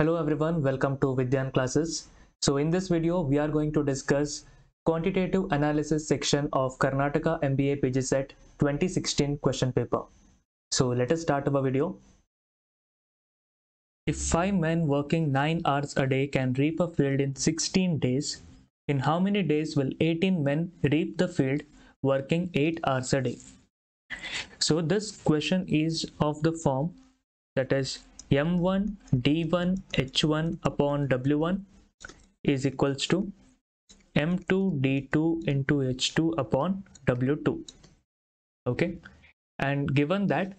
Hello everyone, welcome to Vidhyan classes. So in this video, we are going to discuss quantitative analysis section of Karnataka MBA PGCET 2016 question paper. So let us start our video. If five men working nine hours a day can reap a field in 16 days, in how many days will 18 men reap the field working eight hours a day? So this question is of the form that is m1 d1 h1 upon w1 is equals to m2 d2 into h2 upon w2 okay? And given that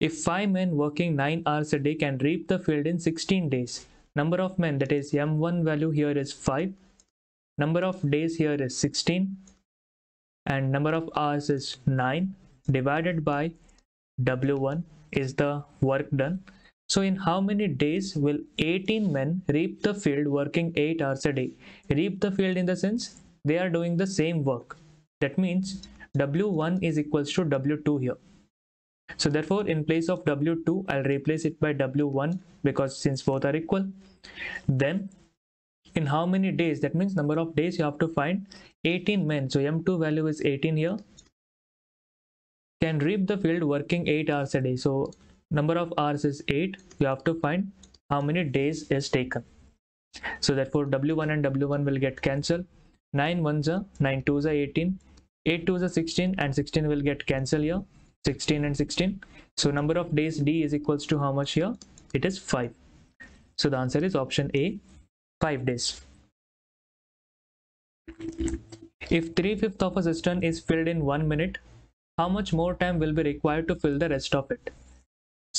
if five men working 9 hours a day can reap the field in 16 days number of men that is m1 value here is 5 number of days here is 16 and number of hours is 9 divided by w1 is the work done so in how many days will 18 men reap the field working 8 hours a day? Reap the field in the sense they are doing the same work. That means W1 is equals to W2 here. So therefore in place of W2 I'll replace it by W1 because since both are equal. Then in how many days that means number of days you have to find 18 men. So M2 value is 18 here can reap the field working 8 hours a day. So number of hours is 8 you have to find how many days is taken. So therefore w1 and w1 will get cancelled. 9 ones are 9 twos are 18 8 twos are 16 and 16 will get cancelled here. 16 and 16 so number of days d is equals to how much here? It is 5 so the answer is option a 5 days. If 3 fifth of a cistern is filled in 1 minute how much more time will be required to fill the rest of it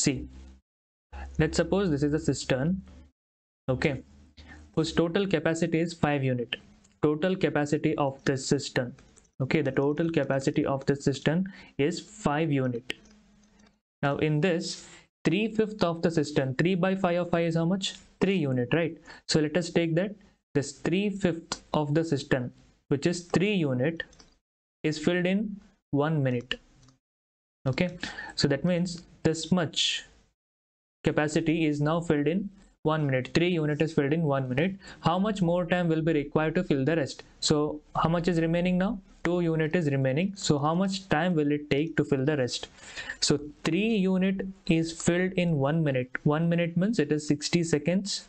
see let's suppose this is a cistern okay whose total capacity is 5 unit. Total capacity of this cistern okay the total capacity of this cistern is 5 unit. Now in this 3 fifth of the cistern 3 by 5 of 5 is how much? 3 unit right? So let us take that this 3 fifth of the cistern which is 3 unit is filled in 1 minute okay? So that means this much capacity is now filled in one minute. Three unit is filled in one minute. How much more time will be required to fill the rest? So how much is remaining now? Two unit is remaining. So how much time will it take to fill the rest? So three unit is filled in one minute. One minute means it is 60 seconds.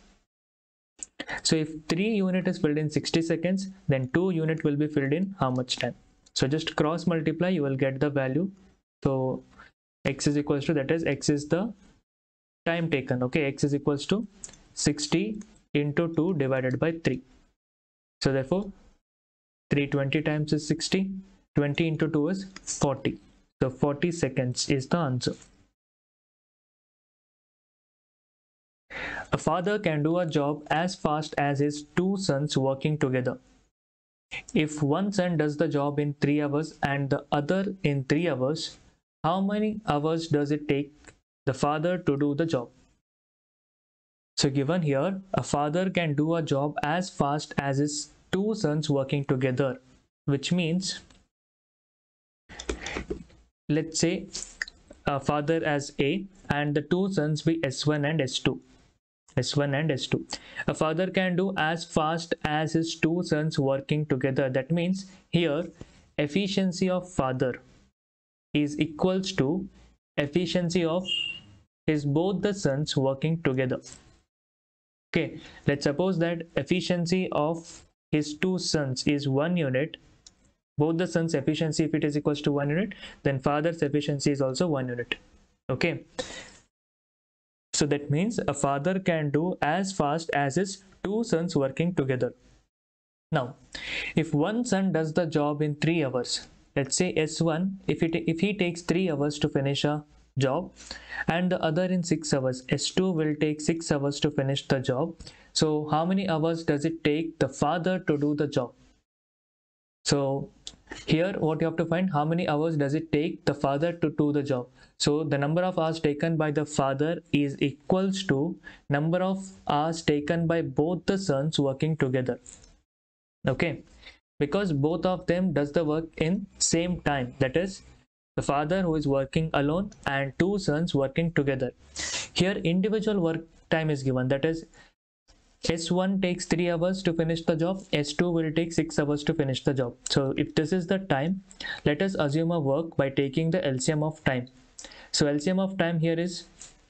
So if three unit is filled in 60 seconds then two unit will be filled in how much time? So just cross multiply you will get the value. So x is equals to that is x is the time taken okay? x is equals to 60 into 2 divided by 3 so therefore 320 times is 60 20 into 2 is 40 so 40 seconds is the answer. A father can do a job as fast as his two sons working together. If one son does the job in 3 hours and the other in 3 hours how many hours does it take the father to do the job? So given here, a father can do a job as fast as his two sons working together, which means, let's say a father as A and the two sons be S1 and S2. S1 and S2. A father can do as fast as his two sons working together. That means here efficiency of father is equals to efficiency of his both the sons working together. Okay let's suppose that efficiency of his two sons is one unit. Both the sons efficiency if it is equals to one unit then father's efficiency is also one unit. Okay. So that means a father can do as fast as his two sons working together. Now if one son does the job in three hours let's say s1 if it if he takes 3 hours to finish a job and the other in 6 hours s2 will take 6 hours to finish the job. So how many hours does it take the father to do the job? So here what you have to find how many hours does it take the father to do the job? So the number of hours taken by the father is equals to number of hours taken by both the sons working together. Okay because both of them does the work in same time that is the father who is working alone and two sons working together here individual work time is given that is S1 takes 3 hours to finish the job, S2 will take 6 hours to finish the job. So if this is the time, let us assume a work by taking the LCM of time. So LCM of time here is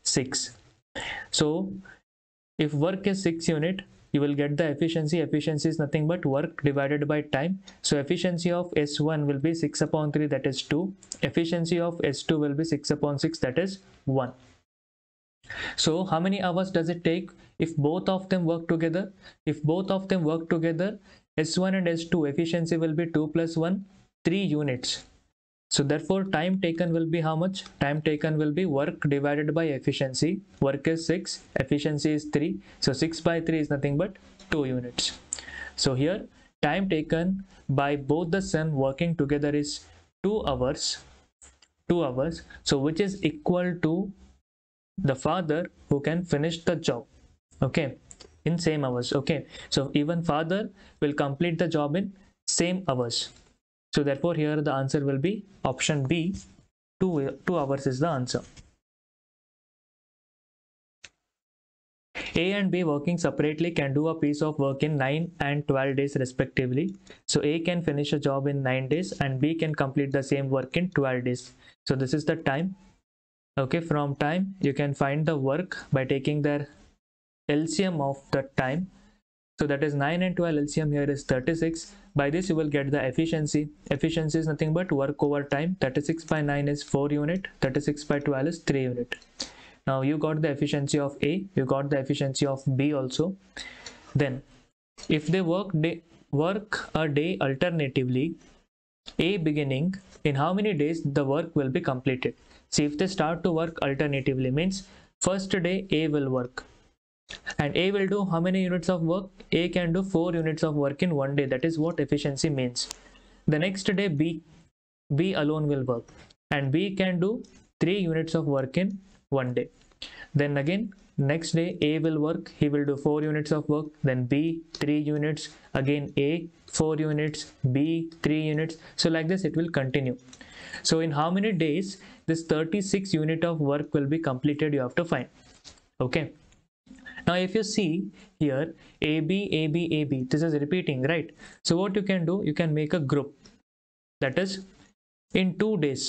6. So if work is 6 unit, you will get the efficiency. Efficiency is nothing but work divided by time. So efficiency of S1 will be 6 upon 3 that is 2. Efficiency of S2 will be 6 upon 6 that is 1. So how many hours does it take if both of them work together? If both of them work together, S1 and S2 efficiency will be 2 plus 1, 3 units. So therefore time taken will be how much? Time taken will be work divided by efficiency. Work is 6, efficiency is 3. So 6 by 3 is nothing but 2 units. So here time taken by both the son working together is 2 hours. 2 hours. So which is equal to the father who can finish the job okay in same hours okay so even father will complete the job in same hours so therefore here the answer will be option b. 2 2 hours is the answer. A and B working separately can do a piece of work in 9 and 12 days respectively. So A can finish a job in 9 days and B can complete the same work in 12 days. So this is the time. Okay from time you can find the work by taking their LCM of the time. So that is 9 and 12 LCM here is 36 by this you will get the efficiency. Efficiency is nothing but work over time 36 by 9 is 4 unit. 36 by 12 is 3 unit. Now you got the efficiency of A you got the efficiency of B also. Then if they work day work a day alternatively A beginning in how many days the work will be completed? See, if they start to work alternatively, means first day A will work and A will do how many units of work? A can do 4 units of work in one day. That is what efficiency means. The next day B, B alone will work and B can do 3 units of work in one day. Then again next day A will work, he will do 4 units of work, then B 3 units, again A 4 units, B 3 units. So like this it will continue. So in how many days this 36 unit of work will be completed you have to find okay now if you see here ab ab ab this is repeating right? So what you can do you can make a group. That is in two days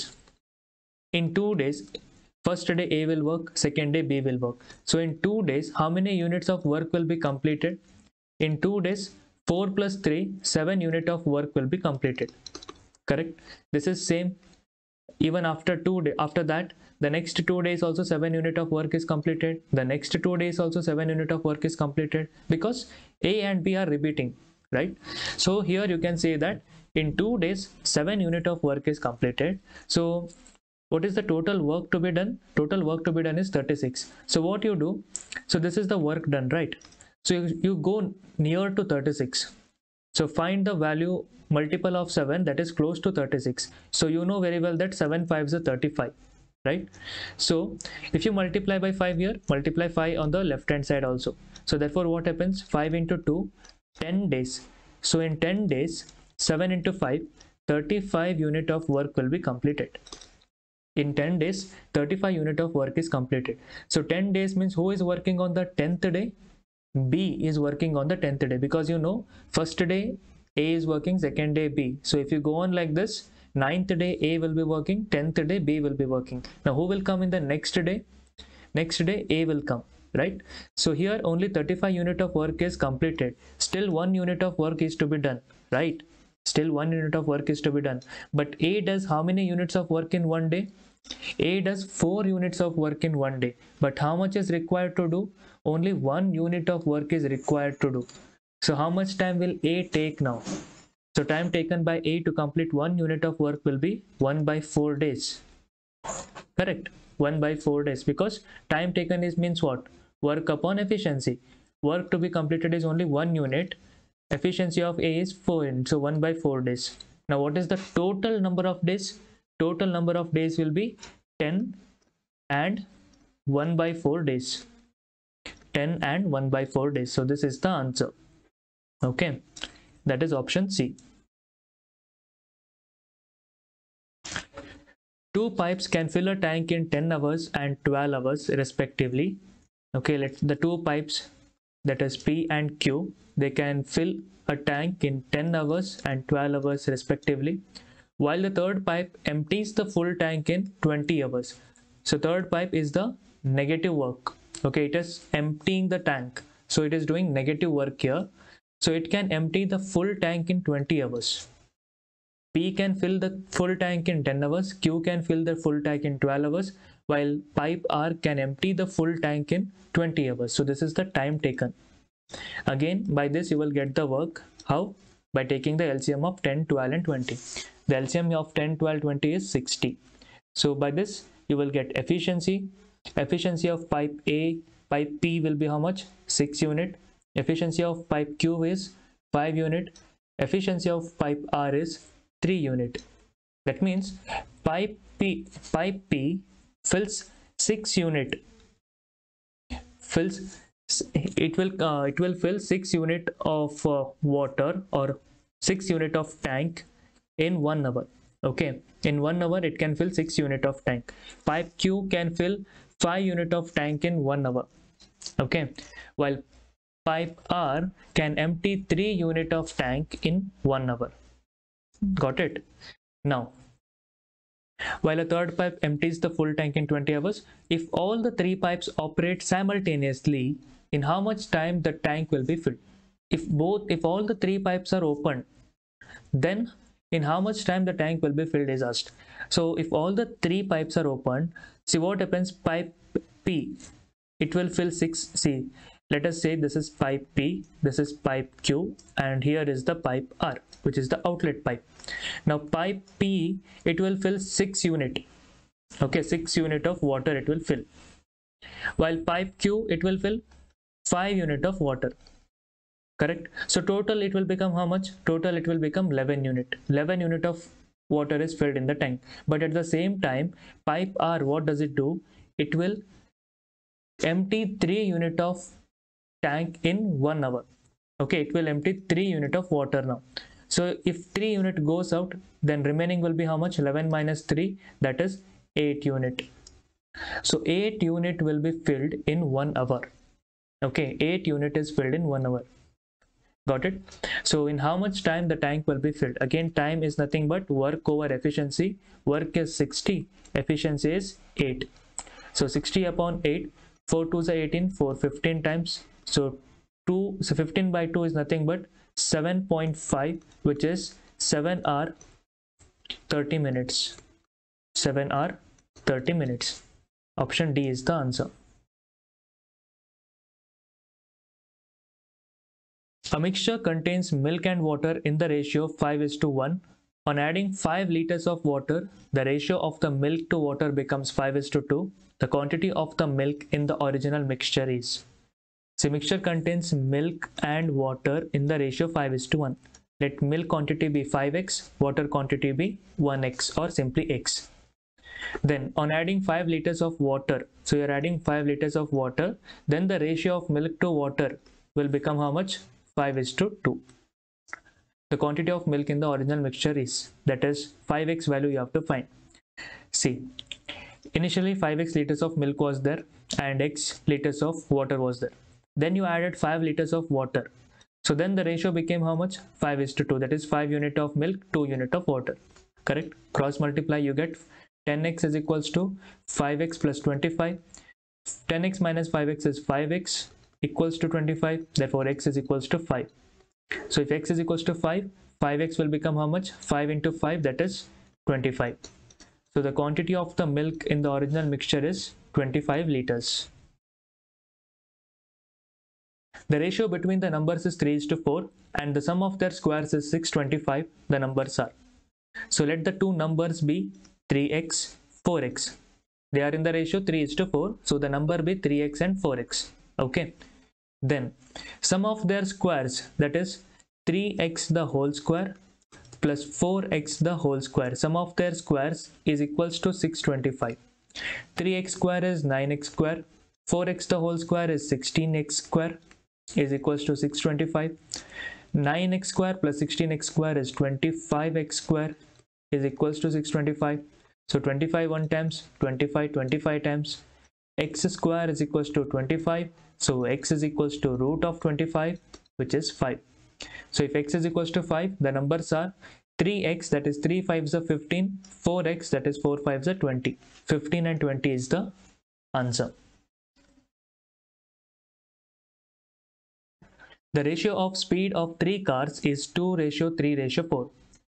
in two days first day a will work second day b will work. So in two days how many units of work will be completed? In two days 4 plus 3 7 unit of work will be completed. Correct? This is same even after two day after that the next two days also seven unit of work is completed. The next two days also seven unit of work is completed because a and b are repeating right? So here you can say that in two days seven unit of work is completed. So what is the total work to be done? Total work to be done is 36 so what you do? So this is the work done right? So you, you go near to 36 so find the value multiple of 7 that is close to 36. So you know very well that 7 5 is 35 right? So if you multiply by 5 here multiply 5 on the left hand side also. So therefore what happens? 5 into 2 10 days. So in 10 days 7 into 5 35 unit of work will be completed. In 10 days 35 unit of work is completed. So 10 days means who is working on the 10th day? B is working on the 10th day. Because you know first day A is working second day B. So if you go on like this ninth day A will be working 10th day B will be working. Now who will come in the next day? Next day A will come right? So here only 35 unit of work is completed. Still one unit of work is to be done right? Still one unit of work is to be done. But A does how many units of work in one day? A does 4 units of work in one day. But how much is required to do? Only one unit of work is required to do. So how much time will A take now? So time taken by A to complete one unit of work will be 1 by 4 days. Correct. 1 by 4 days because time taken is means what? Work upon efficiency. Work to be completed is only one unit. Efficiency of A is 4 units. So 1 by 4 days. Now what is the total number of days? Total number of days will be 10 and 1 by 4 days. 10 and 1 by 4 days. So this is the answer. Okay, that is option C. Two pipes can fill a tank in 10 hours and 12 hours respectively. okay let the two pipes that is p and q they can fill a tank in 10 hours and 12 hours respectively while the third pipe empties the full tank in 20 hours so third pipe is the negative work okay it is emptying the tank so it is doing negative work here so it can empty the full tank in 20 hours. P can fill the full tank in 10 hours. Q can fill the full tank in 12 hours while pipe r can empty the full tank in 20 hours. So this is the time taken. Again by this you will get the work. How? By taking the lcm of 10 12 and 20 the lcm of 10 12 20 is 60 so by this you will get efficiency. Efficiency of pipe A pipe P will be how much? 6 unit efficiency of pipe Q is 5 unit. Efficiency of pipe R is 3 unit. That means pipe P pipe P fills 6 unit. Fills it will uh, it will fill 6 unit of uh, water or 6 unit of tank in 1 hour. Okay. In 1 hour it can fill 6 unit of tank. Pipe q can fill 5 unit of tank in 1 hour. Okay. While pipe r can empty 3 unit of tank in 1 hour. Got it? Now while a third pipe empties the full tank in 20 hours if all the three pipes operate simultaneously in how much time the tank will be filled? If both if all the three pipes are open then in how much time the tank will be filled is asked. So if all the three pipes are open see what happens pipe p it will fill six see let us say this is pipe p this is pipe q and here is the pipe r which is the outlet pipe. Now pipe p it will fill six unit. Okay six unit of water it will fill. While pipe q it will fill five unit of water. Correct? So total it will become how much? Total it will become 11 unit. 11 unit of water is filled in the tank. But at the same time pipe r what does it do? It will empty 3 unit of tank in 1 hour. Okay it will empty 3 unit of water now. So if 3 unit goes out then remaining will be how much? 11 minus 3 that is 8 unit. So 8 unit will be filled in 1 hour. Okay 8 unit is filled in 1 hour. Got it? So in how much time the tank will be filled? Again time is nothing but work over efficiency. Work is 60 efficiency is 8 so 60 upon 8 4 2 is 18 4 15 times so 2 so 15 by 2 is nothing but 7.5 which is 7 hour 30 minutes 7 hour 30 minutes option d is the answer A mixture contains milk and water in the ratio 5 is to 1. On adding 5 liters of water, the ratio of the milk to water becomes 5 is to 2. The quantity of the milk in the original mixture is. So mixture contains milk and water in the ratio 5 is to 1. Let milk quantity be 5x, water quantity be 1x or simply x. Then on adding 5 liters of water, so you're adding 5 liters of water, then the ratio of milk to water will become how much? 5 is to 2 the quantity of milk in the original mixture is that is 5x value you have to find see initially 5x liters of milk was there and x liters of water was there then you added 5 liters of water. So then the ratio became how much? 5 is to 2 that is 5 unit of milk 2 unit of water. Correct? Cross multiply you get 10x is equals to 5x plus 25 10x minus 5x is 5x equals to 25 therefore x is equals to 5 so if x is equals to 5 5x will become how much? 5 into 5 that is 25 so the quantity of the milk in the original mixture is 25 liters the ratio between the numbers is 3 is to 4 and the sum of their squares is 625 the numbers are. So let the two numbers be 3x 4x they are in the ratio 3 is to 4 so the number be 3x and 4x okay? Then sum of their squares that is 3x the whole square plus 4x the whole square. Sum of their squares is equals to 625 3x square is 9x square. 4x the whole square is 16x square is equals to 625 9x square plus 16x square is 25x square is equals to 625 so 25 one times 25 25 times. X square is equals to 25 so x is equals to root of 25 which is 5 so if x is equals to 5 the numbers are 3x that is 3 5s are 15 4x that is 4 5s are 20 15 and 20 is the answer the ratio of speed of three cars is 2 ratio 3 ratio 4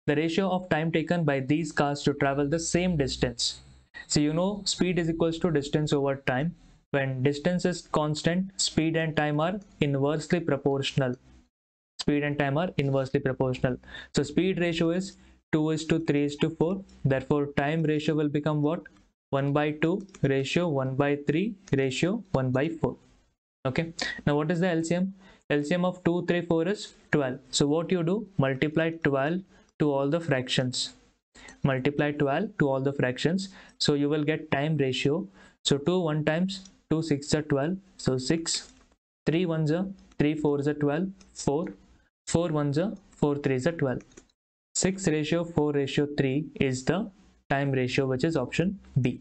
the ratio of time taken by these cars to travel the same distance so you know speed is equals to distance over time. When distance is constant, speed and time are inversely proportional. Speed and time are inversely proportional. So speed ratio is 2 is to 3 is to 4. Therefore time ratio will become what? 1 by 2 ratio 1 by 3 ratio 1 by 4. Okay. Now what is the LCM? LCM of 2, 3, 4 is 12. So what you do? Multiply 12 to all the fractions. Multiply 12 to all the fractions. So you will get time ratio. So 2 1 times 2 6 are 12 so 6 3 1s are 3 4s are 12 4 4 1s are 4 3s are 12 6 ratio 4 ratio 3 is the time ratio which is option B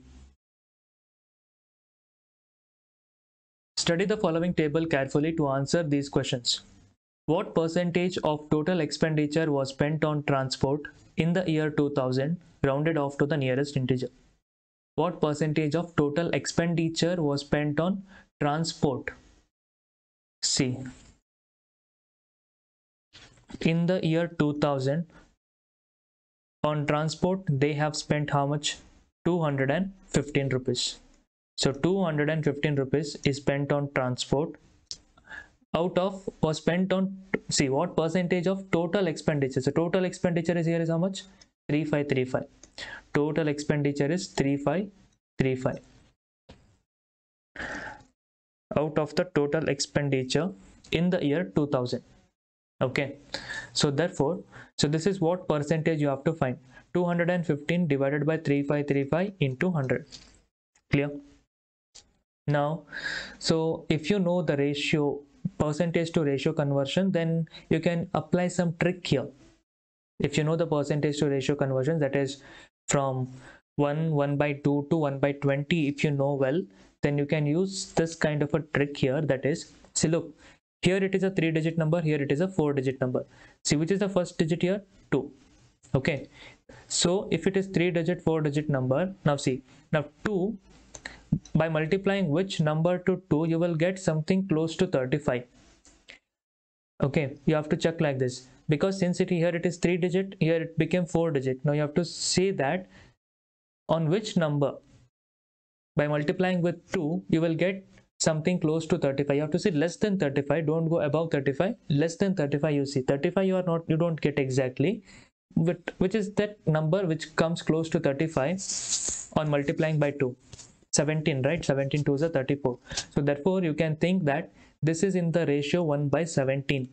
Study the following table carefully to answer these questions. What percentage of total expenditure was spent on transport in the year 2000 rounded off to the nearest integer. What percentage of total expenditure was spent on transport? C. In the year 2000 on transport they have spent how much? 215 rupees. So 215 rupees is spent on transport. Out of was spent on see what percentage of total expenditure? So total expenditure is here is how much? 3535 total expenditure is 3535 out of the total expenditure in the year 2000 okay. So therefore so this is what percentage you have to find. 215 divided by 3535 into 100 clear now so if you know the ratio percentage to ratio conversion then you can apply some trick here. If you know the percentage to ratio conversion that is from 1 1 by 2 to 1 by 20 if you know well then you can use this kind of a trick here that is see look here it is a three digit number here it is a four digit number. See which is the first digit here? 2 okay. So if it is three digit four digit number now see now 2 by multiplying which number to 2 you will get something close to 35 okay you have to check like this. Because since it here it is 3 digit here it became 4 digit. Now you have to say that on which number by multiplying with 2 you will get something close to 35 you have to say less than 35 don't go above 35 less than 35 you see. 35 you are not you don't get exactly. But which is that number which comes close to 35 on multiplying by 2 17 right? 17 to the 34 so therefore you can think that this is in the ratio 1 by 17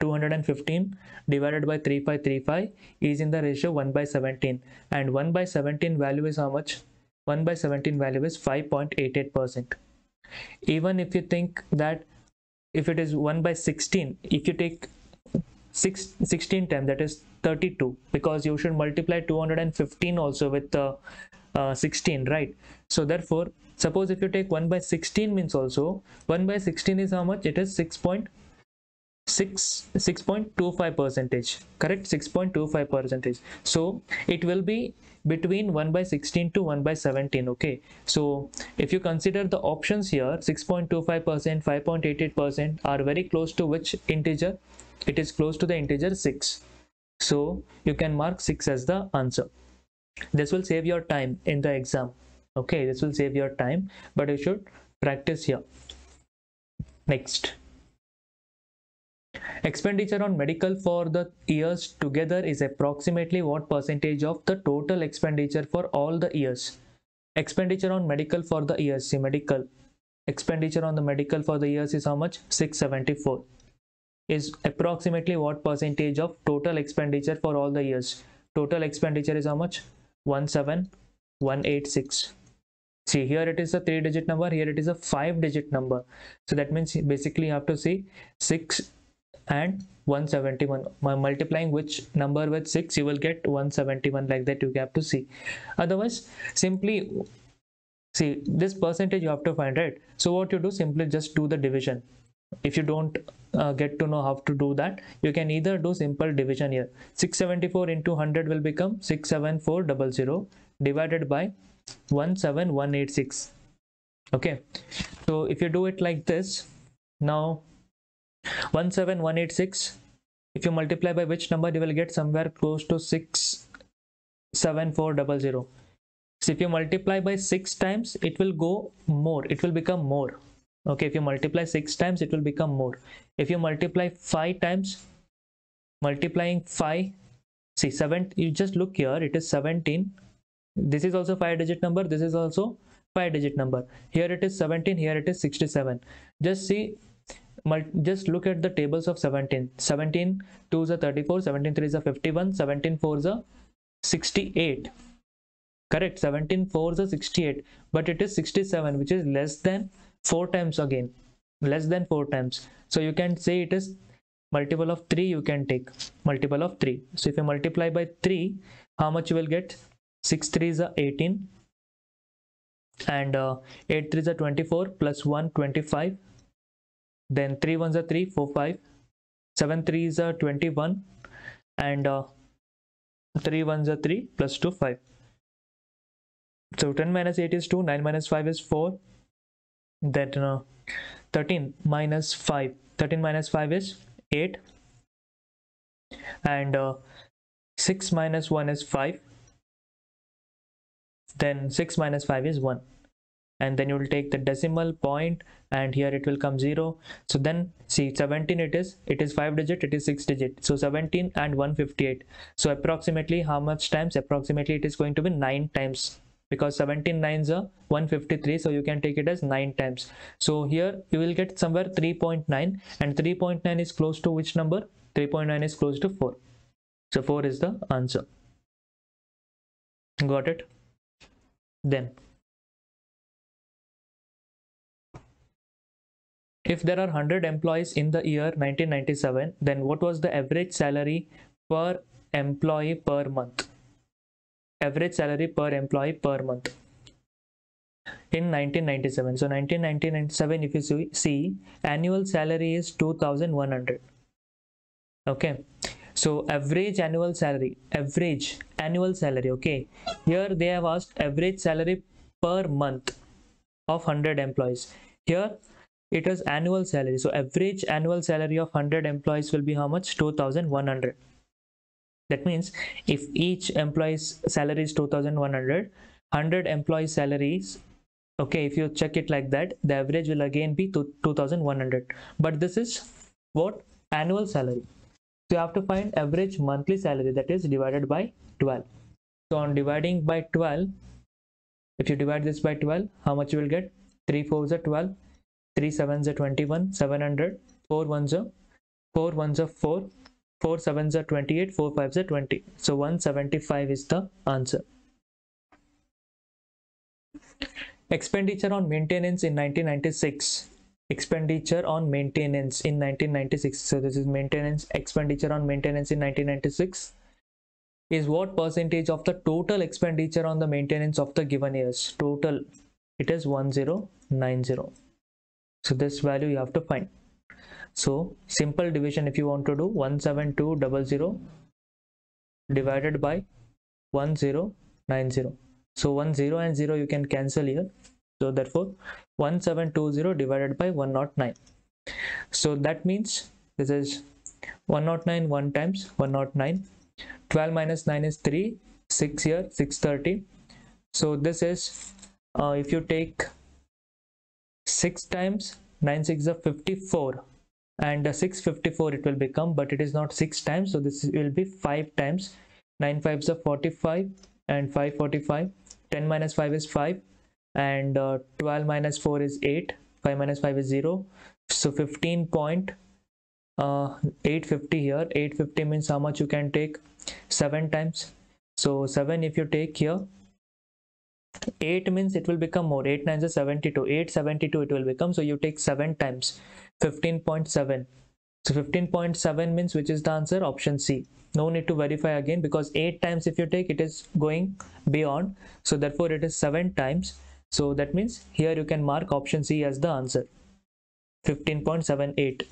215 divided by 3535 is in the ratio 1 by 17 and 1 by 17 value is how much? 1 by 17 value is 5.88 percent. Even if you think that if it is 1 by 16 if you take 6 16 times that is 32 because you should multiply 215 also with the uh, 16 right? So therefore suppose if you take 1 by 16 means also 1 by 16 is how much? It is 6 point 6 6.25 percentage correct? 6.25 percentage. So it will be between 1 by 16 to 1 by 17 okay? So if you consider the options here 6.25 percent 5.88 percent are very close to which integer? It is close to the integer 6 so you can mark 6 as the answer this will save your time in the exam. Okay this will save your time but you should practice here. Next. Expenditure on medical for the years together is approximately what percentage of the total expenditure for all the years? Expenditure on medical for the years. See medical. Expenditure on the medical for the years is how much? 674 is approximately what percentage of total expenditure for all the years? Total expenditure is how much 17186 see here it is a three digit number here it is a five digit number. So that means basically you have to see 6 and 171 multiplying which number with 6 you will get 171 like that you have to see. Otherwise simply see this percentage you have to find right? So what you do simply just do the division if you don't uh, get to know how to do that you can either do simple division here. 674 into 100 will become 67400 divided by 17186 okay. So if you do it like this now 17186 if you multiply by which number you will get somewhere close to 67400 so if you multiply by 6 times it will go more. It will become more okay if you multiply 6 times it will become more. If you multiply 5 times multiplying 5 see 7 you just look here it is 17 this is also 5 digit number this is also 5 digit number. Here it is 17 here it is 67 just see just look at the tables of 17 17 2 is a 34 17 3 is a 51 17 4 is a 68 correct 17 4 is a 68 but it is 67 which is less than 4 times again less than 4 times. So you can say it is multiple of 3 you can take multiple of 3 so if you multiply by 3 how much you will get? 6 3 is 18 and uh, 8 3 is 24 plus 1 25 then 3 1s are 3 4 5 7 3 is 21 and uh, 3 1s are 3 plus 2 5 so 10 minus 8 is 2 9 minus 5 is 4 then uh, 13 minus 5 13 minus 5 is 8 and uh, 6 minus 1 is 5 then 6 minus 5 is 1 and then you will take the decimal point and here it will come 0 so then see 17 it is. It is 5 digit it is 6 digit. So 17 and 158 so approximately how much times? Approximately it is going to be 9 times because 17 nines are 153 so you can take it as 9 times. So here you will get somewhere 3.9 and 3.9 is close to which number? 3.9 is close to 4 so 4 is the answer. Got it? Then if there are 100 employees in the year 1997 then what was the average salary per employee per month average salary per employee per month. In 1997 so 1997 if you see, annual salary is 2100 okay. So average annual salary average annual salary okay. Here they have asked average salary per month of 100 employees. Here it is annual salary. So average annual salary of 100 employees will be how much? 2100 that means if each employee's salary is 2100 100 employee salaries okay if you check it like that the average will again be 2100 but this is what? Annual salary. So you have to find average monthly salary that is divided by 12 so on dividing by 12 if you divide this by 12 how much you will get? 3 4s are 12 3 7s are 21 700 4 1s are 4 1s are 4 4 7s are 28 4 5s are 20 so 175 is the answer. Expenditure on maintenance in 1996 expenditure on maintenance in 1996 so this is maintenance expenditure on maintenance in 1996 is what percentage of the total expenditure on the maintenance of the given years? Total it is 1090 so this value you have to find so simple division if you want to do 17200 divided by 1090 so 1 0 and 0 you can cancel here. So therefore 1720 divided by 109 so that means this is 109 1 times 109 12 minus 9 is 3 6 here 630 so this is uh, if you take 6 times 9 6 is 54 and 654 it will become but it is not six times. So this will be five times. 9 5s are 45 and 545 10 minus 5 is 5 and uh, 12 minus 4 is 8 5 minus 5 is 0 so 15 point uh, 850 here. 850 means how much you can take? 7 times. So 7 if you take here 8 means it will become more. 8 9 is 72 872 it will become. So you take 7 times 15.7 so 15.7 means which is the answer? Option c. No need to verify again because 8 times if you take it is going beyond. So therefore it is 7 times. So that means here you can mark option c as the answer. 15.78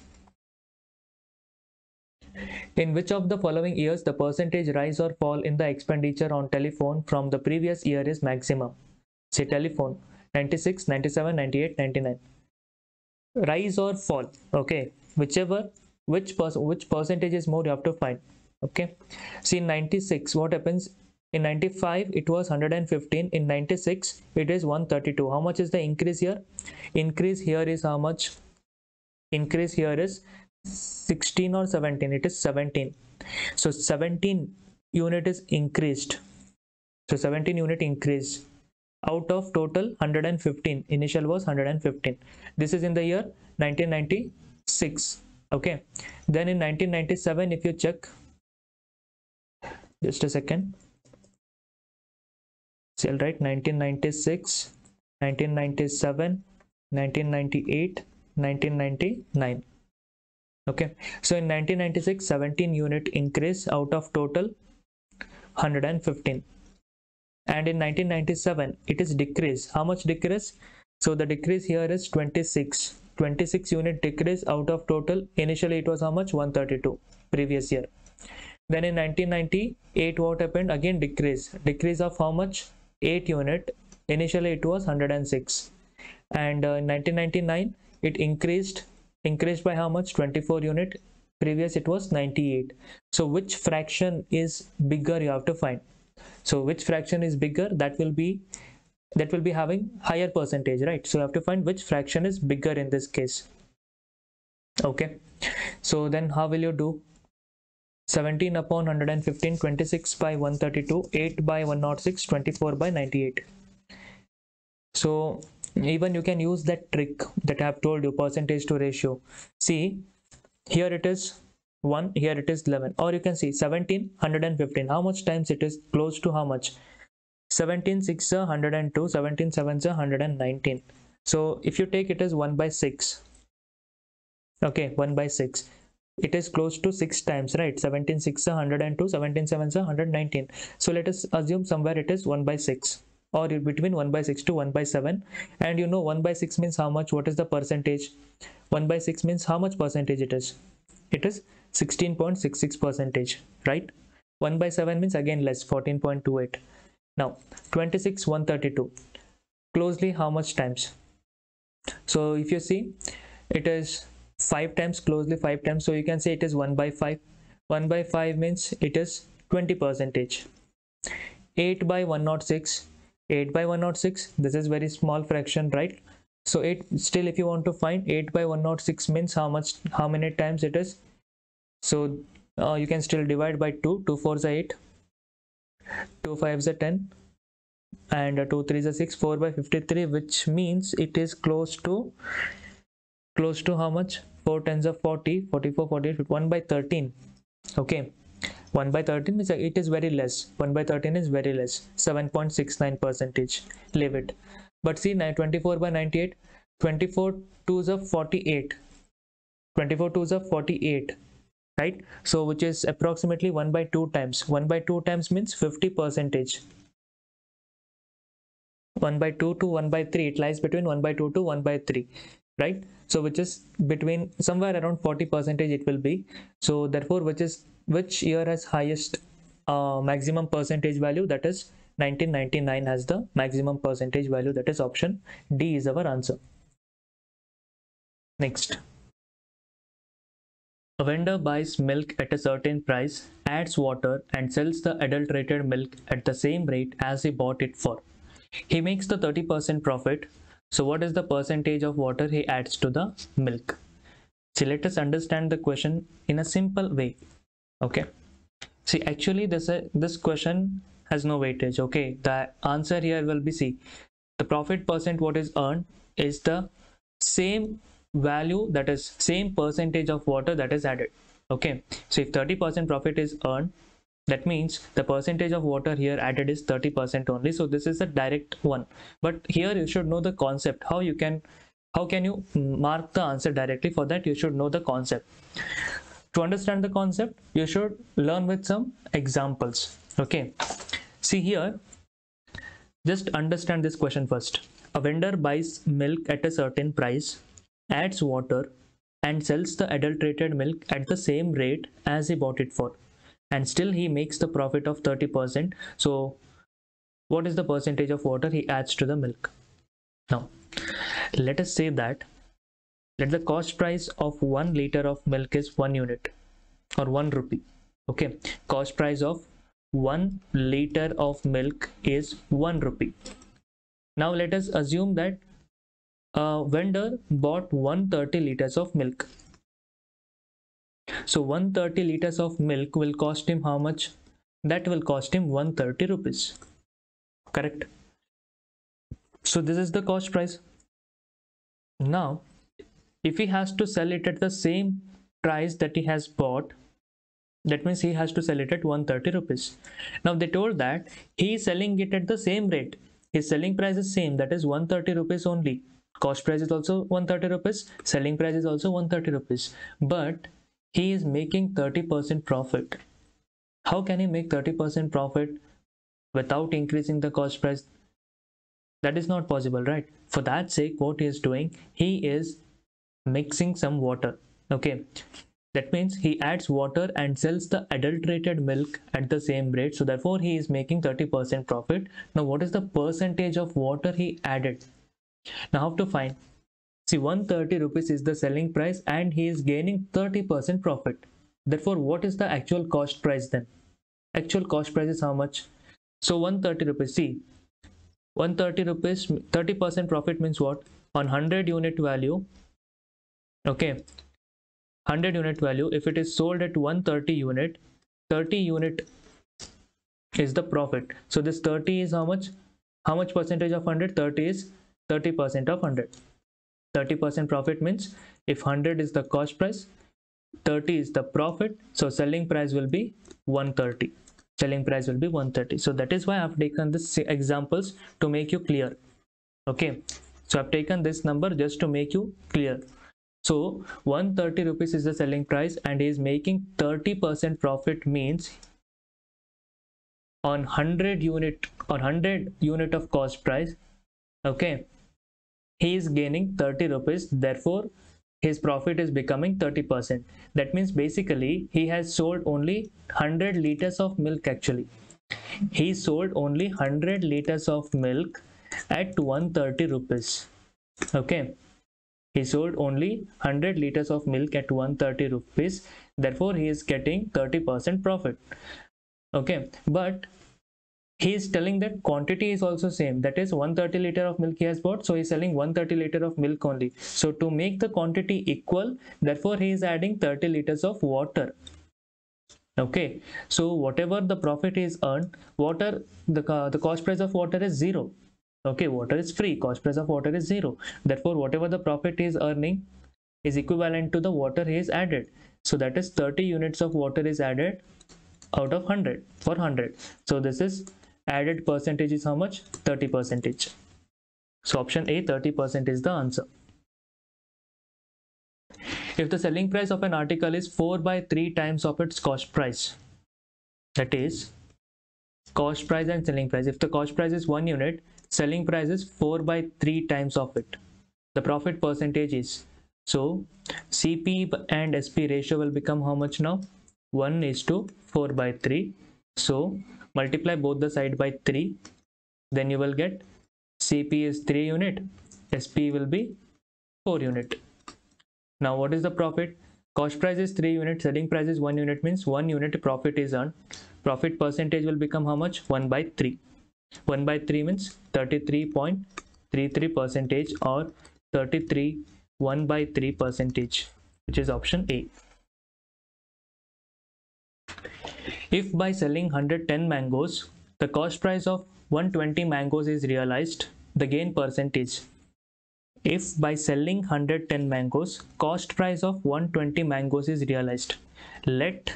in which of the following years the percentage rise or fall in the expenditure on telephone from the previous year is maximum? Say telephone 96, 97, 98, 99. Rise or fall. Okay. Whichever which person which percentage is more you have to find. Okay. See in 96 what happens in 95 it was 115 in 96 it is 132 how much is the increase here increase here is how much increase here is 16 or 17 it is 17 so 17 unit is increased. So 17 unit increased. Out of total 115 initial was 115 this is in the year 1996 okay. Then in 1997 if you check just a second. So write 1996 1997 1998 1999 okay. So in 1996 17 unit increase out of total 115 and in 1997 it is decrease. How much decrease? So the decrease here is 26 26 unit decrease out of total initially it was how much? 132 previous year. Then in 1998 what happened? Again decrease. Decrease of how much? 8 unit. Initially it was 106 and uh, in 1999 it increased increased by how much? 24 unit. Previous it was 98 so which fraction is bigger you have to find? So which fraction is bigger? That will be that will be having higher percentage right? So you have to find which fraction is bigger in this case. Okay. So then how will you do? 17 upon 115 26 by 132 8 by 106 24 by 98 so even you can use that trick that i have told you percentage to ratio. See here it is 1 here it is 11 or you can see 17 115 how much times it is close to how much? 17 6 102 17 7 119 so if you take it as 1 by 6 okay 1 by 6 it is close to 6 times right? 17 6 102 17 7 119 so let us assume somewhere it is 1 by 6 or between 1 by 6 to 1 by 7 and you know 1 by 6 means how much? What is the percentage? 1 by 6 means how much percentage it is? It is 16.66 percentage right? 1 by 7 means again less 14.28 now 26 132 closely how much times? So if you see it is 5 times closely 5 times. So you can say it is 1 by 5 1 by 5 means it is 20 percentage. 8 by 106 8 by 106 this is very small fraction right? So 8 still if you want to find 8 by 106 means how much how many times it is? So uh, you can still divide by 2 2 4 is 8 2 5 is 10 and uh, 2 3 is 6 4 by 53 which means it is close to close to how much? 4 tens of 40 44 48 1 by 13 okay 1 by 13 is it is very less. 1 by 13 is very less. 7.69 percentage. Leave it. But see 24 by 98 24 twos of 48 24 twos of 48 right? So which is approximately 1 by 2 times. 1 by 2 times means 50 percentage. 1 by 2 to 1 by 3 it lies between 1 by 2 to 1 by 3 right? So which is between somewhere around 40 percentage it will be. So therefore which is which year has highest uh, maximum percentage value that is 1999 has the maximum percentage value that is option D is our answer. Next. A vendor buys milk at a certain price, adds water and sells the adulterated milk at the same rate as he bought it for. He makes the 30% profit. So what is the percentage of water he adds to the milk? So let us understand the question in a simple way okay. See actually this uh, this question has no weightage. Okay. The answer here will be c. The profit percent what is earned is the same value that is same percentage of water that is added. Okay. So if 30 percent profit is earned that means the percentage of water here added is 30 percent only. So this is a direct one. But here you should know the concept. How you can how can you mark the answer directly? For that you should know the concept to understand the concept you should learn with some examples okay see here just understand this question first a vendor buys milk at a certain price, adds water, and sells the adulterated milk at the same rate as he bought it for. And still he makes the profit of 30%. So, what is the percentage of water he adds to the milk? Now, let us say that let the cost price of 1 liter of milk is 1 unit or 1 rupee. Okay, cost price of 1 liter of milk is 1 rupee. Now let us assume that a vendor bought 130 liters of milk. So 130 liters of milk will cost him how much? That will cost him 130 rupees. Correct. So this is the cost price. Now, if he has to sell it at the same price that he has bought, that means he has to sell it at 130 rupees. Now they told that he is selling it at the same rate. His selling price is same, that is 130 rupees only. Cost price is also 130 rupees selling price is also 130 rupees. But he is making 30% profit. How can he make 30% profit without increasing the cost price? That is not possible right? For that sake what he is doing he is mixing some water okay that means he adds water and sells the adulterated milk at the same rate so therefore he is making 30% profit now what is the percentage of water he added now how to find? See 130 rupees is the selling price and he is gaining 30% profit. Therefore what is the actual cost price then? Actual cost price is how much? So 130 rupees. See 130 rupees 30% profit means what? On 100 unit value okay. 100 unit value if it is sold at 130 unit 30 unit is the profit. So this 30 is how much? How much percentage of 100 30 is 30% of 100 30% profit means if 100 is the cost price 30 is the profit. So selling price will be 130 selling price will be 130 so that is why i've taken this examples to make you clear. Okay. So i've taken this number just to make you clear so 130 rupees is the selling price and he is making 30% profit means on 100 unit or 100 unit of cost price okay? He is gaining 30 rupees therefore his profit is becoming 30% that means basically he has sold only 100 liters of milk actually. He sold only 100 liters of milk at 130 rupees okay he sold only 100 liters of milk at 130 rupees. Therefore he is getting 30% profit. Okay but he is telling that quantity is also same. That is 130 liter of milk he has bought so he is selling 130 liter of milk only. So to make the quantity equal therefore he is adding 30 liters of water. Okay so whatever the profit is earned water the, uh, the cost price of water is zero okay water is free. Cost price of water is zero. Therefore whatever the profit is earning is equivalent to the water he is added. So that is 30 units of water is added out of 100 for 100 so this is added percentage is how much? 30 percentage. So option a 30 percent is the answer. If the selling price of an article is 4 by 3 times of its cost price that is cost price and selling price. If the cost price is 1 unit selling price is 4 by 3 times of it. The profit percentage is. So cp and sp ratio will become how much now? 1 is to 4 by 3 so multiply both the side by 3 then you will get cp is 3 unit sp will be 4 unit. Now what is the profit? Cost price is 3 unit selling price is 1 unit means 1 unit profit is earned. Profit percentage will become how much? 1 by 3 1 by 3 means 33.33 percentage or 33 1 by 3 percentage which is option a If by selling 110 mangoes, the cost price of 120 mangoes is realized, the gain percentage. If by selling 110 mangoes, cost price of 120 mangoes is realized, let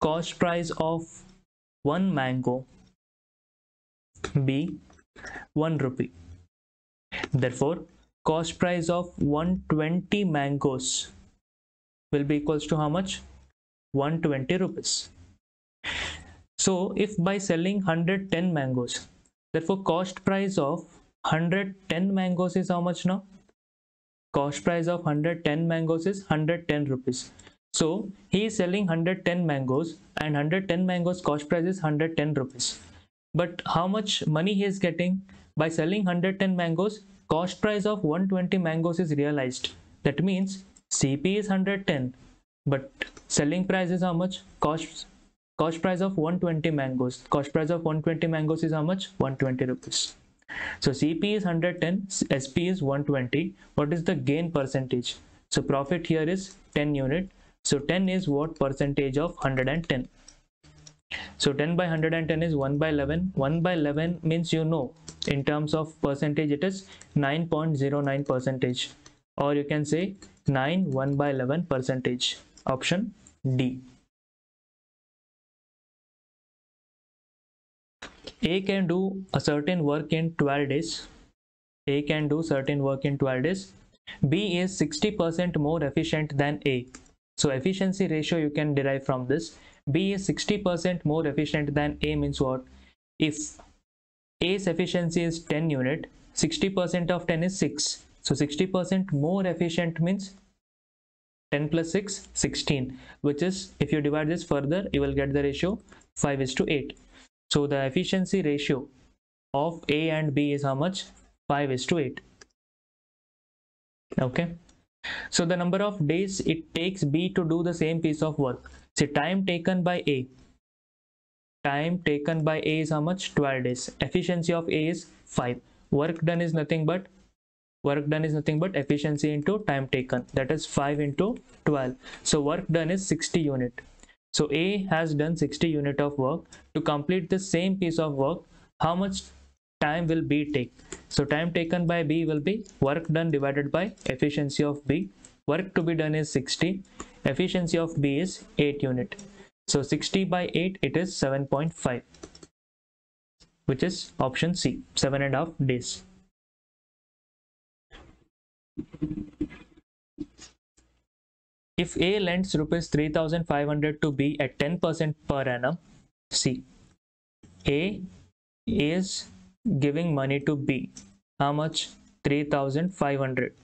cost price of one mango be 1 rupee. Therefore, cost price of 120 mangoes will be equals to how much? 120 rupees. So if by selling 110 mangoes, therefore cost price of 110 mangoes is how much now? Cost price of 110 mangoes is 110 rupees. So he is selling 110 mangoes and 110 mangoes cost price is 110 rupees. But how much money he is getting by selling 110 mangoes? Cost price of 120 mangoes is realized. That means CP is 110 but selling price is how much? Cost cost price of 120 mangoes. Cost price of 120 mangoes is how much? 120 rupees. So CP is 110, SP is 120. What is the gain percentage? So profit here is 10 unit. So 10 is what percentage of 110? So 10 by 110 is 1 by 11. 1 by 11 means you know in terms of percentage it is 9.09 percentage or you can say 9 1 by 11 percentage. Option D. A can do a certain work in 12 days. A can do certain work in 12 days. B is 60% more efficient than A. So efficiency ratio you can derive from this. B is 60% more efficient than A means what? If A's efficiency is 10 unit, 60% of 10 is 6. So 60% more efficient means 10 plus 6, 16, which is if you divide this further, you will get the ratio 5 is to 8. So the efficiency ratio of A and B is how much? 5 is to 8. Okay. So the number of days it takes B to do the same piece of work. See time taken by A. Time taken by A is how much? 12 days. Efficiency of A is 5. Work done is nothing but work done is nothing but efficiency into time taken that is 5 into 12 so work done is 60 unit so A has done 60 unit of work. To complete the same piece of work, how much time will B take? So time taken by B will be work done divided by efficiency of B. Work to be done is 60. Efficiency of B is 8 unit. So 60 by 8 it is 7.5 which is option C, seven and a half days. If A lends rupees 3500 to B at 10% per annum, C. A is giving money to B. How much? 3500.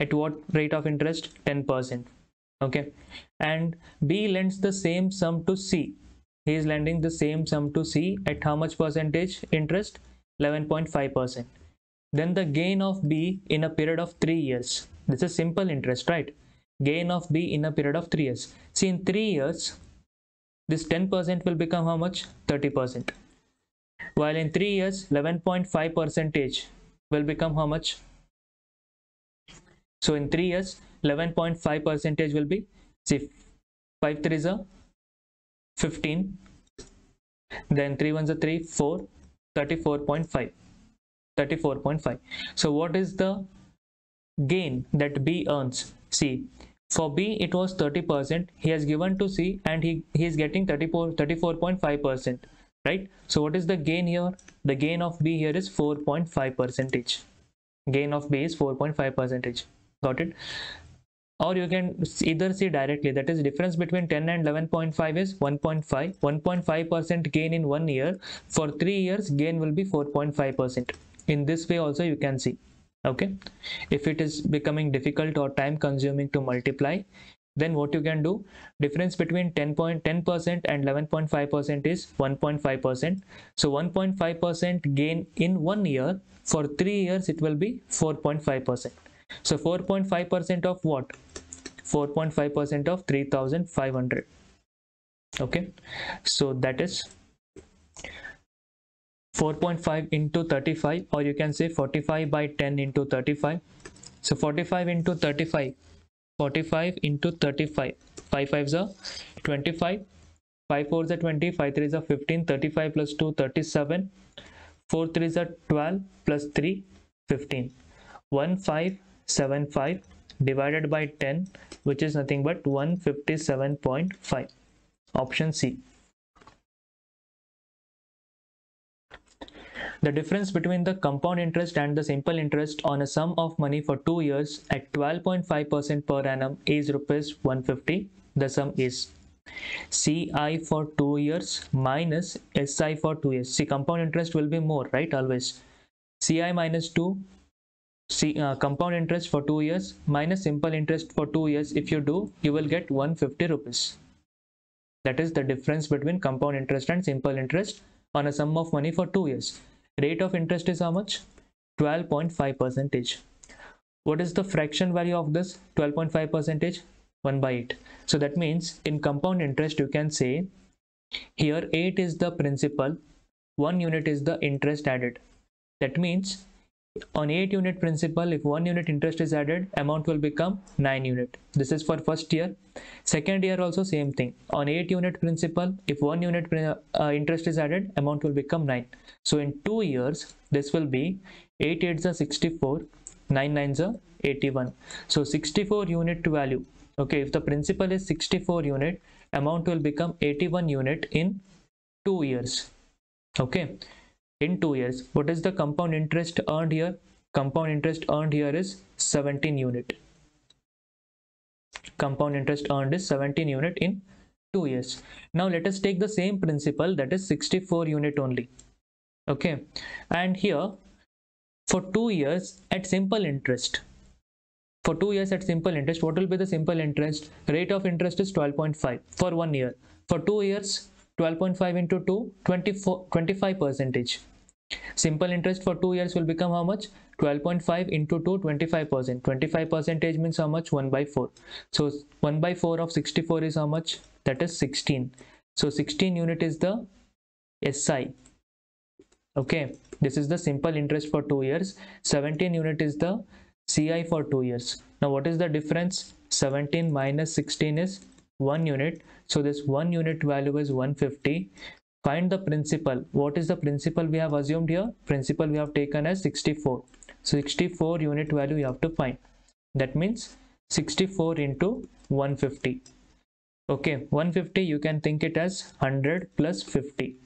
At what rate of interest? 10%. Okay. And B lends the same sum to C. He is lending the same sum to C at how much percentage interest? 11.5%. Then the gain of B in a period of 3 years. This is simple interest, right? gain of B in a period of 3 years. See in 3 years, this 10% will become how much? 30%. While in 3 years, 11.5 percentage will become how much? So in 3 years, 11.5 percentage will be, see 5 3 is a 15, then 3 1 is a 3, 4, 34.5. 34.5. So what is the gain that B earns? See, for B it was 30%. He has given to C and he, he is getting 34, 34.5%. Right? So what is the gain here? The gain of B here is 4.5 percentage. Gain of B is 4.5 percentage. Got it? Or you can either see directly. That is difference between 10 and 11.5 is 1.5 1.5 percent gain in one year. For three years gain will be 4.5 percent. In this way also you can see. Okay? If it is becoming difficult or time consuming to multiply then what you can do? Difference between 10.10 percent and 11.5 percent is 1.5 percent. So 1.5 percent gain in one year. For three years it will be 4.5 percent. So 4.5 percent of what 4.5 percent of 3500 okay? So that is 4.5 into 35 or you can say 45 by 10 into 35 so 45 into 35 45 into 35 5 5s are 25 5 4s are 20 5 3s are 15 35 plus 2 37 4 3s are 12 plus 3 15 1575 divided by 10 which is nothing but 157.5 option C The difference between the compound interest and the simple interest on a sum of money for 2 years at 12.5% per annum is rupees 150. The sum is CI for 2 years minus SI for 2 years. See compound interest will be more, right? Always. ci minus 2 see uh, compound interest for 2 years minus simple interest for 2 years. If you do you will get 150 rupees. That is the difference between compound interest and simple interest on a sum of money for 2 years. Rate of interest is how much? 12.5 percentage. What is the fraction value of this? 12.5 percentage? 1 by 8 so that means in compound interest you can say here 8 is the principal 1 unit is the interest added. That means on 8 unit principal if 1 unit interest is added amount will become 9 unit. This is for first year. Second year also same thing. On 8 unit principal if 1 unit uh, interest is added amount will become 9 so in 2 years this will be 8 8 is 64 9 9 is 81 so 64 unit value. Okay if the principal is 64 unit amount will become 81 unit in 2 years. Okay in 2 years. What is the compound interest earned here? Compound interest earned here is 17 unit. Compound interest earned is 17 unit in 2 years. Now let us take the same principal that is 64 unit only. Okay. And here for 2 years at simple interest for 2 years at simple interest what will be the simple interest? Rate of interest is 12.5 for 1 year. For 2 years 12.5 into 2 24 25 percentage. Simple interest for two years will become how much? 12.5 into 2 25 percent. 25 percentage means how much? 1 by 4 so 1 by 4 of 64 is how much? That is 16 so 16 unit is the SI okay. This is the simple interest for two years. 17 unit is the CI for two years. Now what is the difference? 17 minus 16 is 1 unit so this 1 unit value is 150 find the principal. What is the principal we have assumed here? Principal we have taken as 64 So 64 unit value you have to find. That means 64 into 150 okay 150 you can think it as 100 plus 50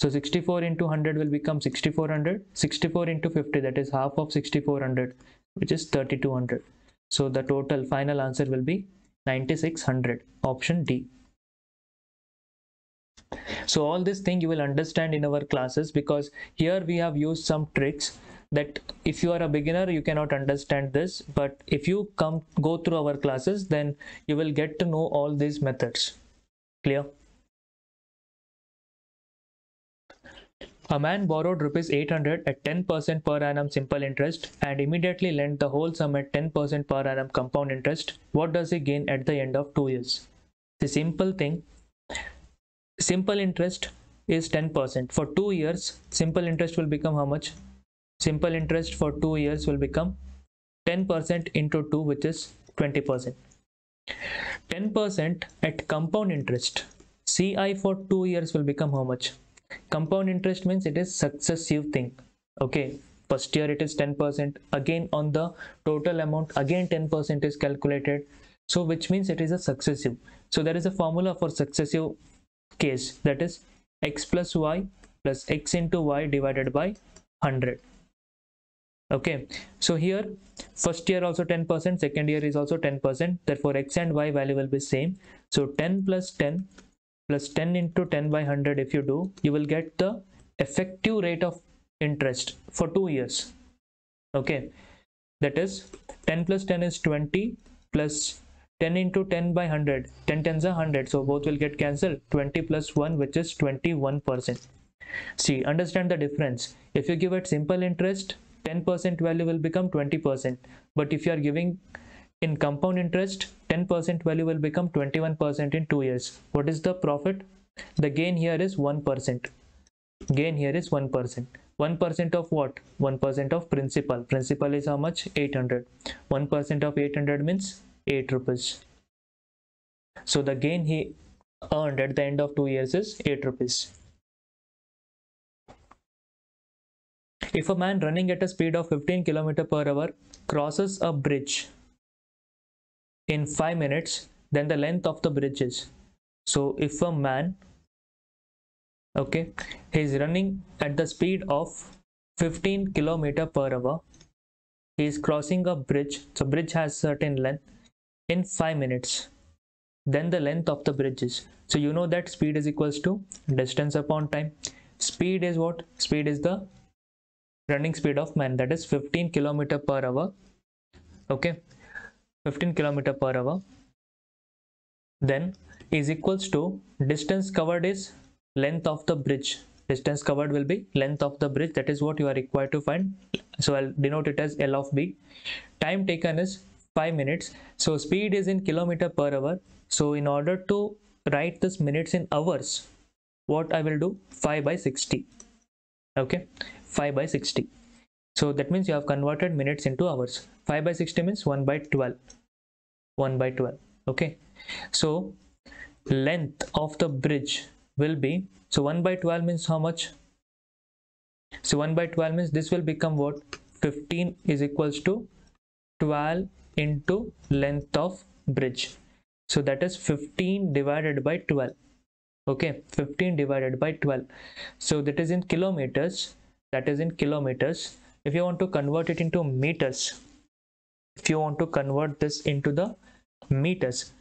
so 64 into 100 will become 6400 64 into 50 that is half of 6400 which is 3200 so the total final answer will be 9600 option D. So all this thing you will understand in our classes because here we have used some tricks that if you are a beginner you cannot understand this but if you come go through our classes then you will get to know all these methods. Clear A man borrowed rupees 800 at 10% per annum simple interest and immediately lent the whole sum at 10% per annum compound interest. What does he gain at the end of 2 years? The simple thing, simple interest is 10%. For 2 years, simple interest will become how much? Simple interest for 2 years will become 10% into 2 which is 20%. 10% at compound interest. CI for 2 years will become how much? Compound interest means it is successive thing. Okay. First year it is 10% again on the total amount again 10% is calculated. So which means it is a successive. So there is a formula for successive case. That is x plus y plus x into y divided by 100 okay. So here first year also 10% second year is also 10% therefore x and y value will be same. So 10 plus 10 plus 10 into 10 by 100 if you do you will get the effective rate of interest for two years. Okay. That is 10 plus 10 is 20 plus 10 into 10 by 100 10 tens are 100 so both will get cancelled. 20 plus 1 which is 21 percent. See understand the difference. If you give it simple interest 10 percent value will become 20 percent. But if you are giving in compound interest 10% value will become 21% in 2 years. What is the profit? The gain here is 1% gain here is 1% 1% of what? 1% of principal. Principal is how much? 800 1% of 800 means 8 rupees. So the gain he earned at the end of 2 years is 8 rupees. If a man running at a speed of 15 km per hour crosses a bridge in 5 minutes then the length of the bridge is. So if a man okay he is running at the speed of 15 kilometer per hour he is crossing a bridge so bridge has certain length in 5 minutes then the length of the bridge is. So you know that speed is equals to distance upon time. Speed is what? Speed is the running speed of man that is 15 kilometer per hour okay 15 kilometer per hour. Then is equals to distance covered is length of the bridge. Distance covered will be length of the bridge. That is what you are required to find. So i'll denote it as l of b. Time taken is 5 minutes. So speed is in kilometer per hour. So in order to write this minutes in hours what i will do? 5 by 60 okay? 5 by 60 so that means you have converted minutes into hours. 5 by 60 means 1 by 12 1 by 12 okay. So length of the bridge will be so 1 by 12 means how much? So 1 by 12 means this will become what? 15 is equals to 12 into length of bridge. So that is 15 divided by 12 okay. 15 divided by 12 so that is in kilometers. That is in kilometers if you want to convert it into meters if you want to convert this into the meters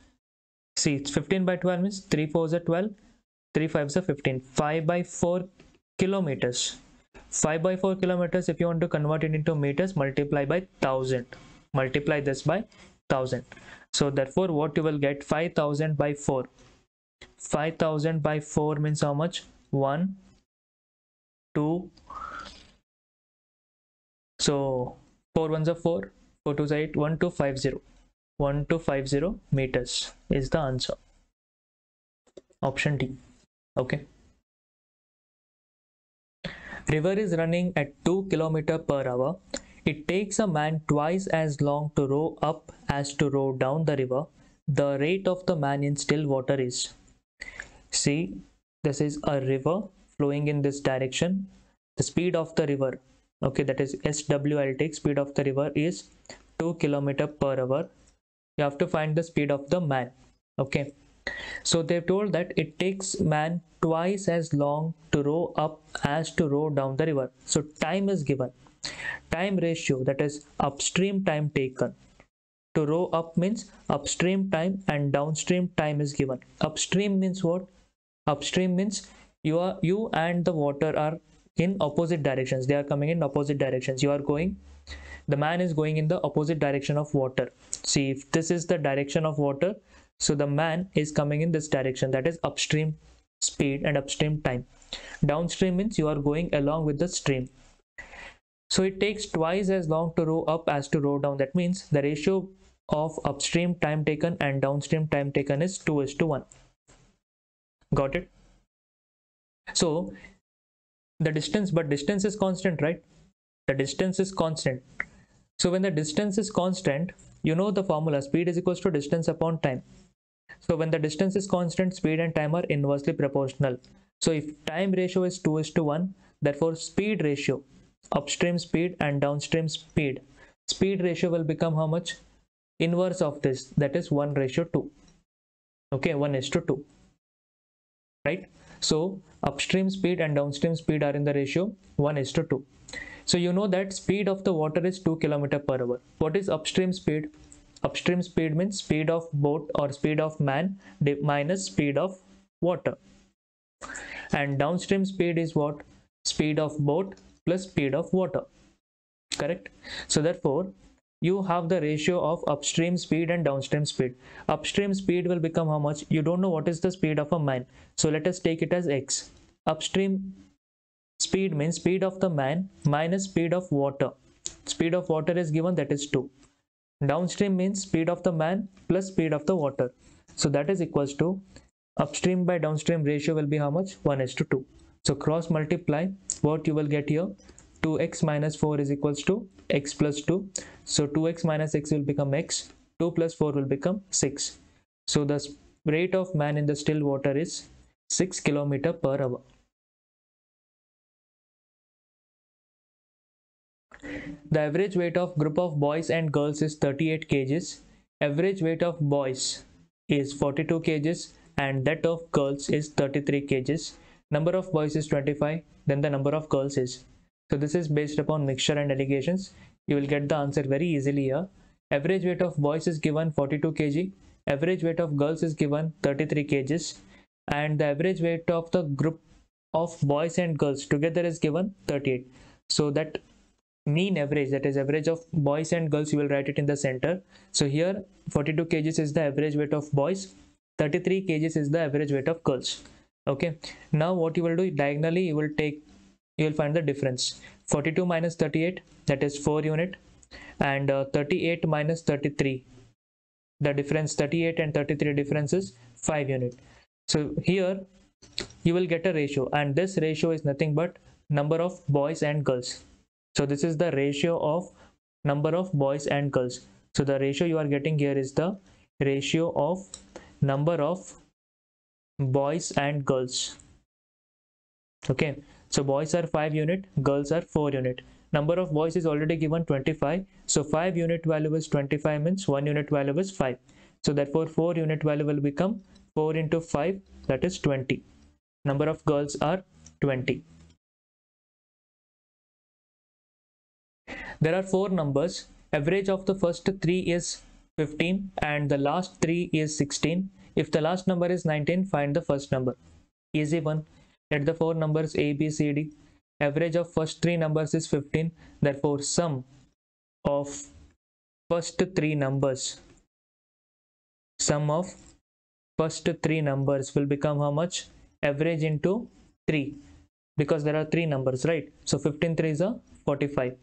see it's 15 by 12 means 3 4s are 12 3 5s are 15 5 by 4 kilometers. 5 by 4 kilometers if you want to convert it into meters multiply by 1000 multiply this by 1000 so therefore what you will get? 5000 by 4 5000 by 4 means how much? 1 2 so 4 ones are 4 4 2 is 8 1 2 5 0 1 2 5 0 meters is the answer. Option D. Okay. River is running at 2 km per hour. It takes a man twice as long to row up as to row down the river. The rate of the man in still water is see this is a river flowing in this direction. The speed of the river okay that is sw i'll take speed of the river is 2 km per hour you have to find the speed of the man okay so they've told that it takes man twice as long to row up as to row down the river. So time is given. Time ratio that is upstream time taken. To row up means upstream time and downstream time is given. Upstream means what? Upstream means you are you and the water are in opposite directions. They are coming in opposite directions. You are going the man is going in the opposite direction of water. See if this is the direction of water so the man is coming in this direction that is upstream speed and upstream time. Downstream means you are going along with the stream. So it takes twice as long to row up as to row down. That means the ratio of upstream time taken and downstream time taken is 2 is to 1. Got it? So the distance, but distance is constant, right? The distance is constant. So when the distance is constant, you know the formula speed is equals to distance upon time. So when the distance is constant, speed and time are inversely proportional. So if time ratio is 2 is to 1, therefore speed ratio, upstream speed and downstream speed, speed ratio will become how much? Inverse of this, that is 1 ratio 2. Okay, 1 is to 2. Right? So upstream speed and downstream speed are in the ratio 1 is to 2. So you know that speed of the water is 2 km per hour. What is upstream speed? upstream speed means speed of boat or speed of man minus speed of water and downstream speed is what speed of boat plus speed of water correct so therefore you have the ratio of upstream speed and downstream speed. Upstream speed will become how much? You don't know what is the speed of a man. So let us take it as x. Upstream speed means speed of the man minus speed of water. Speed of water is given that is 2 downstream means speed of the man plus speed of the water. So that is equals to upstream by downstream ratio will be how much? 1 is to 2 so cross multiply what you will get here 2x minus 4 is equals to x plus 2 so 2x minus x will become x 2 plus 4 will become 6 so the rate of man in the still water is 6 kilometer per hour The average weight of group of boys and girls is 38 kgs. Average weight of boys is 42 kgs and that of girls is 33 kgs. Number of boys is 25, then the number of girls is. So this is based upon mixture and alligations. You will get the answer very easily here. Average weight of boys is given 42 kg. Average weight of girls is given 33 kgs. And the average weight of the group of boys and girls together is given 38. So that mean average that is average of boys and girls you will write it in the center so here 42 kgs is the average weight of boys 33 kgs is the average weight of girls okay now what you will do diagonally you will take you will find the difference. 42 minus 38 that is 4 unit and uh, 38 minus 33 the difference 38 and 33 difference is 5 unit. So here you will get a ratio and this ratio is nothing but number of boys and girls. So this is the ratio of number of boys and girls. So the ratio you are getting here is the ratio of number of boys and girls. Okay so boys are 5 unit girls are 4 unit. Number of boys is already given 25 so 5 unit value is 25 means 1 unit value is 5 so therefore 4 unit value will become 4 into 5 that is 20 number of girls are 20 there are four numbers. Average of the first three is 15 and the last three is 16 if the last number is 19 find the first number. Easy one let the four numbers a b c d average of first three numbers is 15 therefore sum of first three numbers sum of first three numbers will become how much? Average into 3 because there are three numbers right? So 15 3 is a 45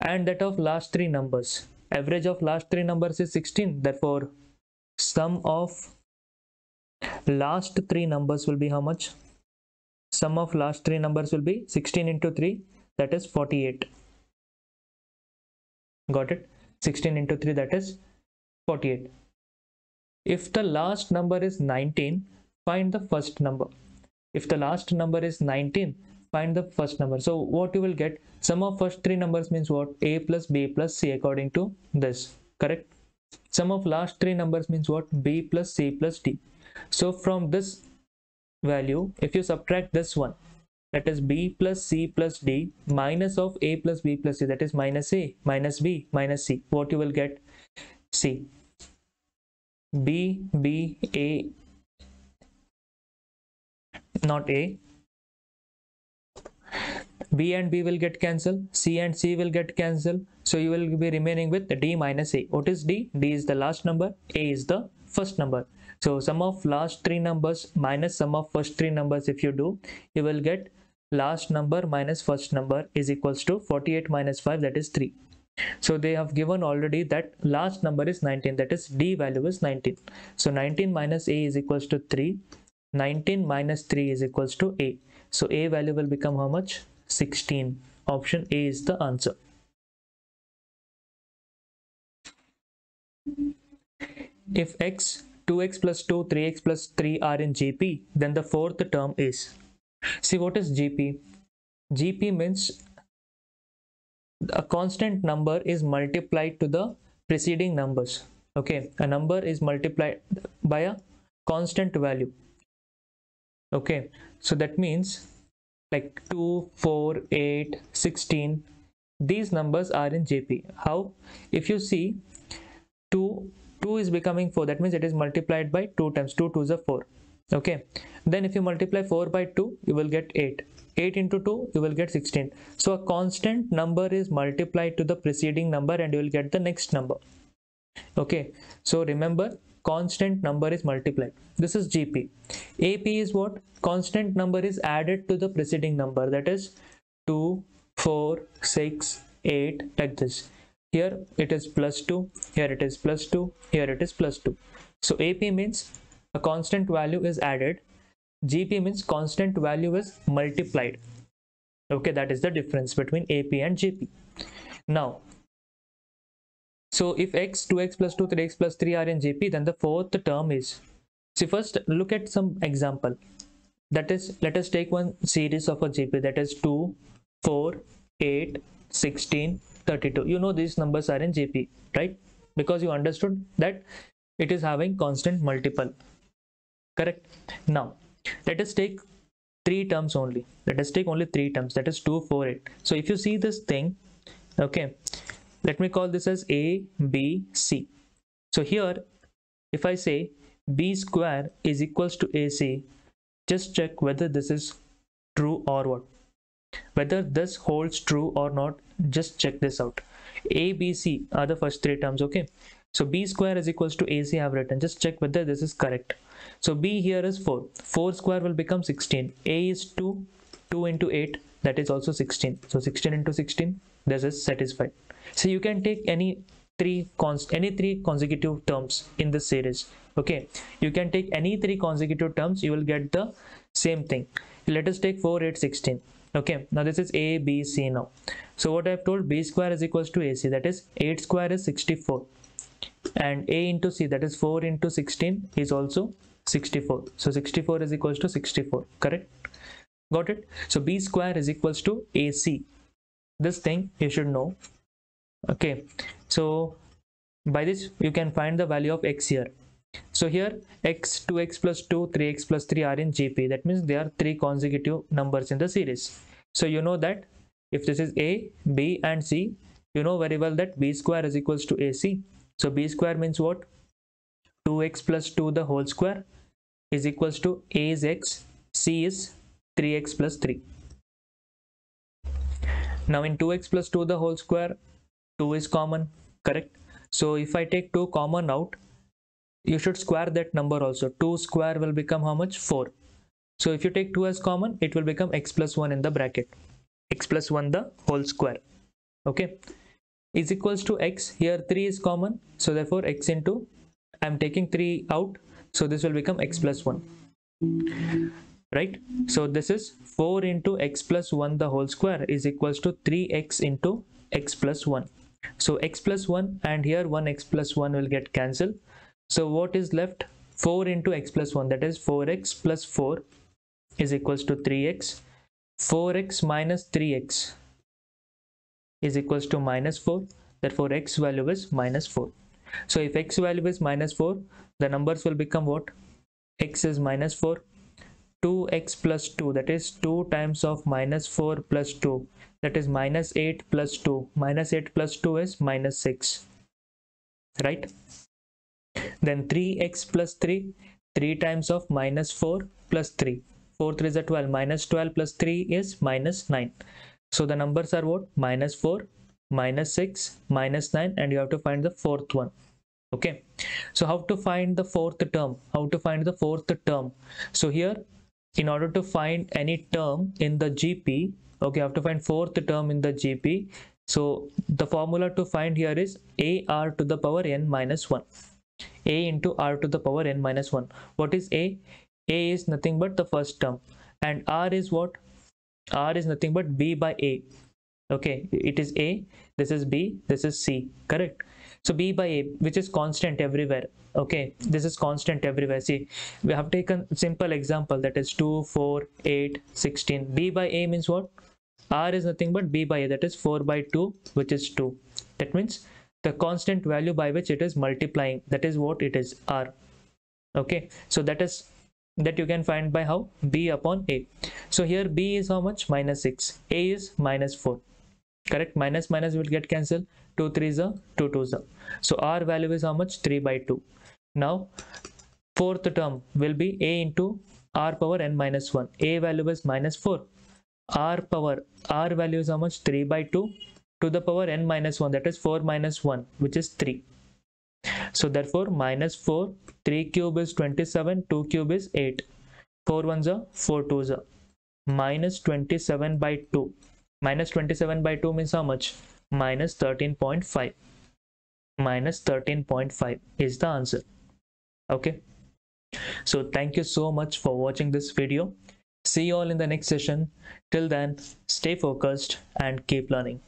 and that of last three numbers average of last three numbers is 16 therefore sum of last three numbers will be how much sum of last three numbers will be 16 into 3 that is 48 got it? 16 into 3 that is 48 if the last number is 19 find the first number. If the last number is 19 find the first number. So what you will get? Sum of first three numbers means what? A plus b plus c according to this. Correct? Sum of last three numbers means what? B plus c plus d. So from this value if you subtract this one that is b plus c plus d minus of a plus b plus c that is minus a minus b minus c. What you will get? C. B b a not a. B and b will get cancelled c and c will get cancelled so you will be remaining with d minus a. What is d? D is the last number a is the first number so sum of last three numbers minus sum of first three numbers if you do, you will get last number minus first number is equals to 48 minus 5 that is 3. So they have given already that last number is 19 that is D value is 19. So 19 minus A is equals to 3. 19 minus 3 is equals to A. So A value will become how much? 16. Option A is the answer. If x 2x plus 2, 3x plus 3 are in GP, then the fourth term is. See what is GP? GP means a constant number is multiplied to the preceding numbers. Okay, a number is multiplied by a constant value. Okay, so that means like 2, 4, 8, 16, these numbers are in GP. How? If you see 2 2 is becoming 4 that means it is multiplied by 2 times. 2 2 is a 4 okay. Then if you multiply 4 by 2 you will get 8 8 into 2 you will get 16 so a constant number is multiplied to the preceding number and you will get the next number. Okay. So remember constant number is multiplied. This is gp ap is what? Constant number is added to the preceding number. That is 2 4 6 8 like this here it is plus 2 here it is plus 2 here it is plus 2 so ap means a constant value is added. Gp means constant value is multiplied. Okay that is the difference between ap and gp now so if x 2x plus 2 3x plus 3 are in gp then the fourth term is see first look at some example. That is let us take one series of a gp that is 2 4 8 16 32 you know these numbers are in gp right? Because you understood that it is having constant multiple. Correct? Now let us take three terms only. Let us take only three terms. That is 2 4 8 so if you see this thing okay let me call this as a b c. So here if i say b square is equals to ac just check whether this is true or what. Whether this holds true or not just check this out. A b c are the first three terms okay? So b square is equals to ac i have written. Just check whether this is correct. So b here is 4 4 square will become 16 a is 2 2 into 8 that is also 16 so 16 into 16 this is satisfied. So you can take any three const any three consecutive terms in this series okay? You can take any three consecutive terms you will get the same thing. Let us take 4 8 16 okay? Now this is a b c now so what i have told b square is equals to ac that is 8 square is 64 and a into c that is 4 into 16 is also 64 so 64 is equals to 64 correct? Got it? So b square is equals to ac this thing you should know. Okay. So by this you can find the value of x here. So here x 2x plus 2 3x plus 3 are in gp that means they are three consecutive numbers in the series. So you know that if this is a b and c you know very well that b square is equals to ac so b square means what? 2x plus 2 the whole square is equals to a is x c is 3x plus 3 now in 2x plus 2 the whole square 2 is common correct? So if i take 2 common out you should square that number also. 2 square will become how much? 4 so if you take 2 as common it will become x plus 1 in the bracket x plus 1 the whole square. Okay? Is equals to x here 3 is common. So therefore x into i'm taking 3 out. So this will become x plus 1 right? So this is 4 into x plus 1 the whole square is equals to 3x into x plus 1 so x plus 1 and here 1 x plus 1 will get cancelled. So what is left? 4 into x plus 1 that is 4x plus 4 is equals to 3x. 4x minus 3x is equals to minus 4 therefore x value is minus 4. So if x value is minus 4 the numbers will become what? x is minus 4 2x plus 2 that is 2 times of minus 4 plus 2 that is minus 8 plus 2 minus 8 plus 2 is minus 6 right then 3x plus 3, 3 times of minus 4 plus 3. 4 3 is a 12, minus 12 plus 3 is minus 9. So the numbers are what? Minus 4, minus 6, minus 9 and you have to find the fourth one. Okay. So how to find the fourth term? How to find the fourth term? So here in order to find any term in the GP, okay, I have to find fourth term in the GP. So the formula to find here is AR to the power n minus 1 a into r to the power n minus 1 what is a a is nothing but the first term. And r is what? R is nothing but b by a. Okay it is a this is b this is c. Correct? So b by a which is constant everywhere. Okay this is constant everywhere. See we have taken simple example that is 2 4 8 16 b by a means what? R is nothing but b by a that is 4 by 2 which is 2 that means the constant value by which it is multiplying that is what it is r. Okay so that is that you can find by how? B upon a. So here b is how much? Minus 6 a is minus 4 correct? Minus minus will get cancelled. 2 3 is a 2 2 is a so r value is how much? 3 by 2 now fourth term will be a into r power n minus 1 a value is minus 4 r power r value is how much? 3 by 2 to the power n minus 1 that is 4 minus 1 which is 3 so therefore minus 4 3 cube is 27 2 cube is 8 4 ones are 4 twos are. Minus 27 by 2 minus 27 by 2 means how much? Minus 13.5 minus 13.5 is the answer. Okay? So thank you so much for watching this video. See you all in the next session. Till then stay focused and keep learning.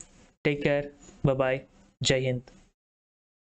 Take care. Bye bye. Jai Hind.